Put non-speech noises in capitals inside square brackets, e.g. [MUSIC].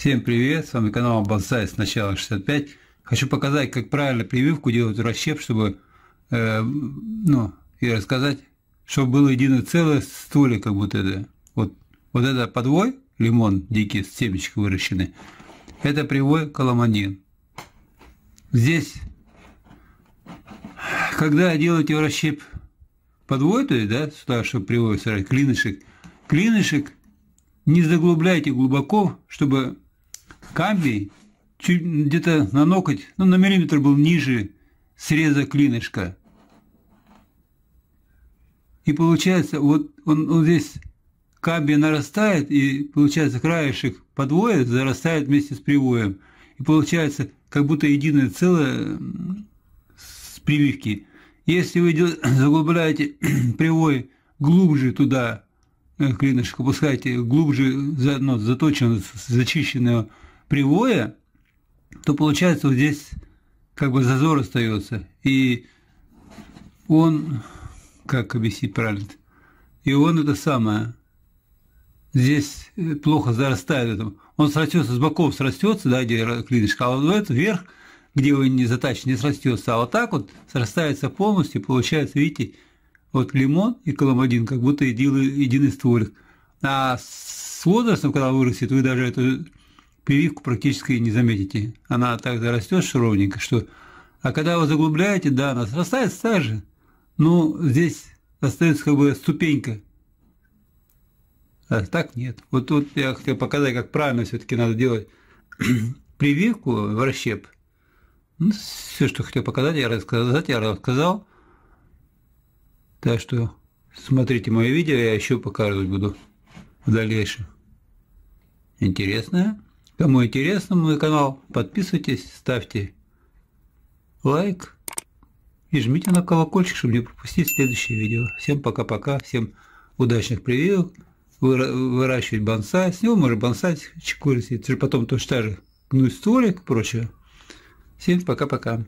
Всем привет, с вами канал Бонсай с начала 65. Хочу показать, как правильно прививку делать в расщеп, чтобы, э, ну, и рассказать, чтобы было единое целое стволе, как будто это. Вот, вот это подвой, лимон дикий, с семечкой выращенный, это привой каламандин. Здесь, когда делаете расщеп подвой, то есть, да, сюда, чтобы привой сажать, клинышек, клинышек не заглубляйте глубоко, чтобы камбий чуть где-то на ноготь, ну, на миллиметр был ниже среза клинышка. И получается, вот он, он здесь камбий нарастает, и получается краешек подвоя зарастает вместе с привоем. И получается, как будто единое целое с прививки. Если вы [CLEARS THROAT] заглубляете [CLEARS THROAT] привой глубже туда, э, клинышек опускаете глубже, ну, заточенного, зачищенного привоя, то получается вот здесь как бы зазор остается. И он, как объяснить правильно, и он это самое, здесь плохо зарастает. Он срастется с боков, срастется, да, где клиночка, а вот вверх, где вы не затачены, не срастется, а вот так вот срастается полностью, получается, видите, вот лимон и коломадин, как будто единый, единый стволик. А с возрастом, когда вырастет, вы даже эту прививку практически не заметите. Она так зарастет ровненько, что... А когда вы заглубляете, да, она срастается так же, но здесь остается как бы ступенька. А так нет. Вот тут я хотел показать, как правильно все-таки надо делать [CLEARS THROAT] прививку в расщеп. Ну, все, что хотел показать, я рассказать, я рассказал. Так что смотрите мое видео, я еще показывать буду в дальнейшем. Интересное. Кому интересно мой канал, подписывайтесь, ставьте лайк и жмите на колокольчик, чтобы не пропустить следующее видео. Всем пока-пока, всем удачных прививок, выращивать бонсай, с него можно бонсай чекурить, потом тоже так же гнуть стволик и прочее. Всем пока-пока.